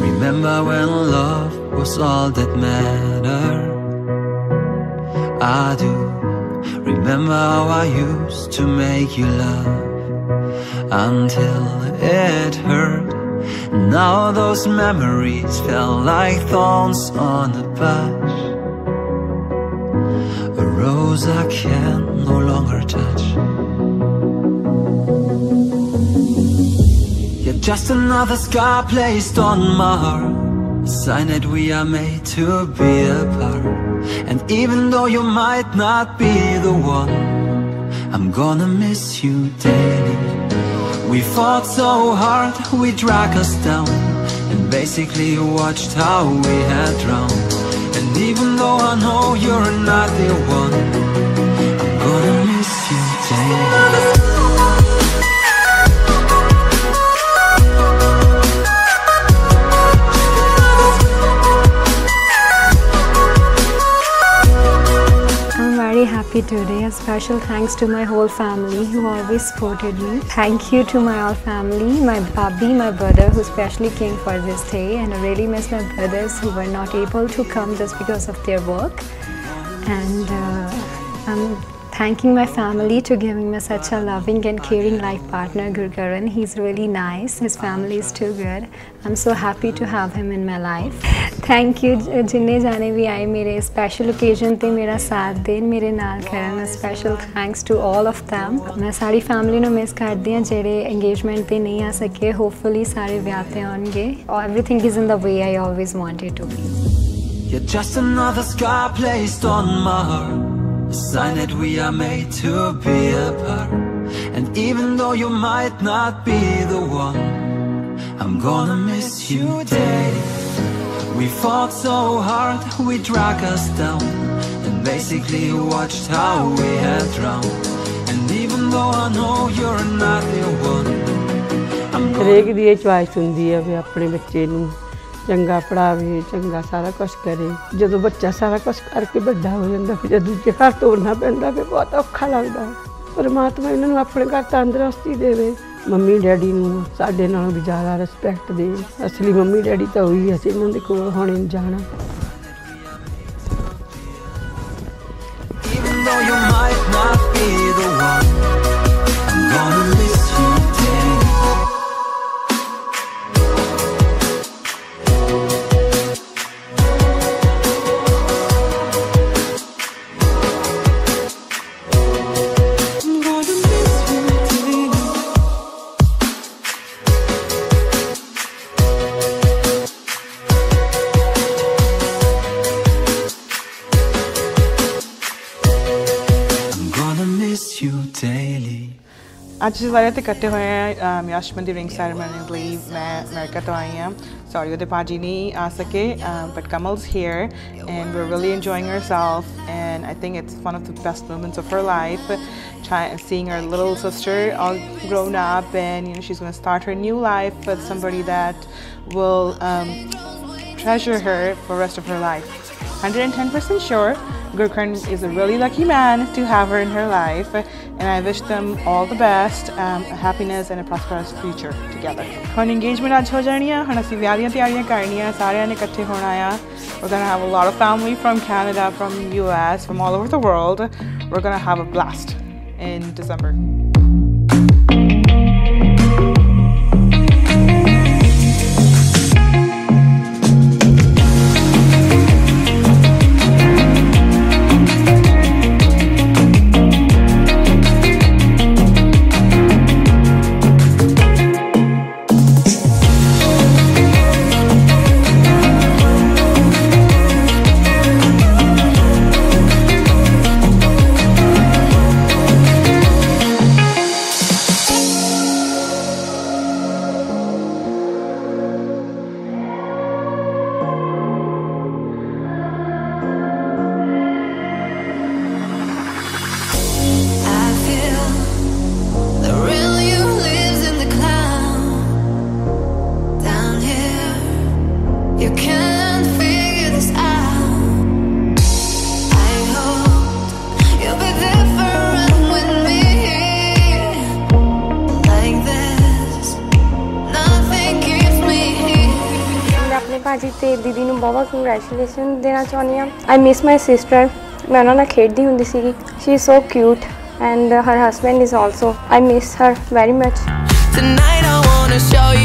Remember when love was all that mattered? I do remember how I used to make you laugh until it hurt. Now those memories felt like thorns on a patch. A rose I can no longer touch. Just another scar placed on my heart. A sign that we are made to be apart. And even though you might not be the one, I'm gonna miss you daily. We fought so hard, we dragged us down And basically watched how we had drowned And even though I know you're not the one happy today. A special thanks to my whole family who always supported me. Thank you to my all family, my Bobby, my brother who specially came for this day, and I really miss my brothers who were not able to come just because of their work. And uh, I'm thanking my family to giving me such a loving and caring life partner, Gurkaran. He's really nice. His family is too good. I'm so happy to have him in my life. Thank you, Jinne Jane Vi Aye, Mere special occasion te Mera Saad Den, Mere Naal Karan. Special thanks to all of them. My Sari family no miss kardiyan, jere engagement te nahi a sake. Hopefully, Sari Vyate onge. Everything is in the way I always wanted to be. You're just another scar placed on my heart. A sign that we are made to be apart And even though you might not be the one I'm gonna miss you daily We fought so hard, we dragged us down And basically watched how we had drowned And even though I know you're not the one I'm ਹਰੇਕ ਦੀ ਇਹ choice ਹੁੰਦੀ ਹੈ ਵੀ ਆਪਣੇ ਬੱਚੇ ਨੂੰ ਚੰਗਾ ਪੜਾਵੇ, ਚੰਗਾ ਸਾਰਾ ਕੁਝ ਕਰੇ। ਜਦੋਂ ਬੱਚਾ ਸਾਰਾ ਕੁਝ ਕਰਕੇ ਵੱਡਾ ਹੋ ਜਾਂਦਾ, ਫਿਰ ਦੂਜੇ ਘਰ ਤੋਰਨਾ ਪੈਂਦਾ, ਫਿਰ ਬਹੁਤ ਔਖਾ ਲੱਗਦਾ। ਪਰਮਾਤਮਾ ਇਹਨਾਂ ਨੂੰ ਆਪਣੇ ਘਰ ਤੰਦਰੁਸਤੀ ਦੇਵੇ। ਮੰਮੀ, ਡੈਡੀ ਨੂੰ ਸਾਡੇ ਨਾਲ ਵੀ ਜ਼ਿਆਦਾ ਰਿਸਪੈਕਟ ਦੇ। ਅਸਲੀ ਮੰਮੀ, ਡੈਡੀ ਤਾਂ ਉਹੀ ਅਸੀਂ ਇਹਨਾਂ ਦੇ ਕੋਲ ਹੁਣੇ ਜਾਣਾ। Even though you might not be the one ਅੱਜ ਅਸੀਂ ਸਾਰੇ ਤੇ ਇਕੱਠੇ ਹੋਏ ਆ ਯਸ਼ਮਨ ਦੀ ਰਿੰਗ ਸੈਰੇਮਨੀ ਲਈ ਮੈਂ ਅਮਰੀਕਾ ਤੋਂ ਆਈ ਹਾਂ ਸੌਰੀ ਉਹਦੇ ਭਾਜੀ ਨਹੀਂ ਆ ਸਕੇ but ਕਮਲ's here and we're really enjoying ourselves and I think it's one of the best moments of her life Try, seeing her little sister all grown up and you know she's going to start her new life with somebody that will um, treasure her for the rest of her life 110% sure Gurkaran is a really lucky man to have her in her life, and I wish them all the best, um, happiness and a prosperous future together. ਹੁਣ engagement ਅੱਜ ਹੋ ਜਾਣੀ ਆ ਹੁਣ we're going to have a lot of family from Canada from US from all over the world. We're going to have a blast in December. ਭਾਜੀ ਤੇ ਦੀਦੀ ਨੂੰ ਬਹੁਤ ਬਹੁਤ ਕੰਗ੍ਰੈਚੁਲੇਸ਼ਨ ਦੇਣਾ ਚਾਹੁੰਦੀ ਹਾਂ ਆਈ ਮਿਸ ਮਾਈ ਸਿਸਟਰ ਮੈਂ ਉਹਨਾਂ ਨਾਲ ਖੇਡਦੀ ਹੁੰਦੀ ਸੀਗੀ she is so cute and Har husband is also I miss her very much Tonight I wanna show you off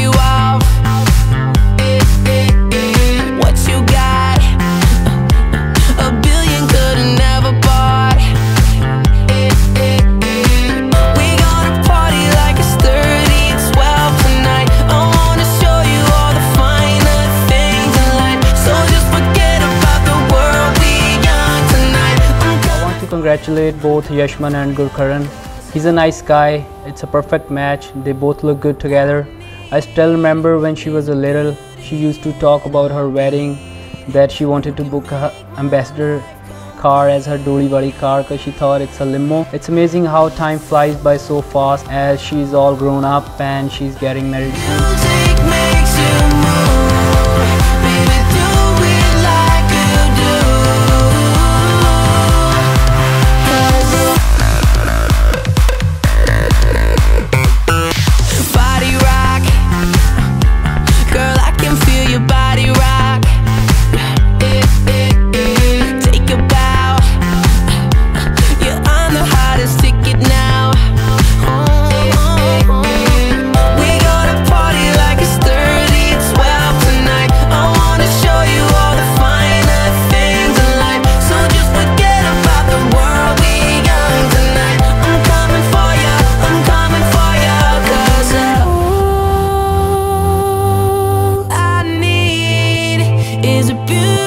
congratulate both Yashman and Gurkaran. He's a nice guy. It's a perfect match. They both look good together. I still remember when she was a little, she used to talk about her wedding, that she wanted to book a ambassador car as her Dori Wali car because she thought it's a limo. It's amazing how time flies by so fast as she's all grown up and she's getting married is a beautiful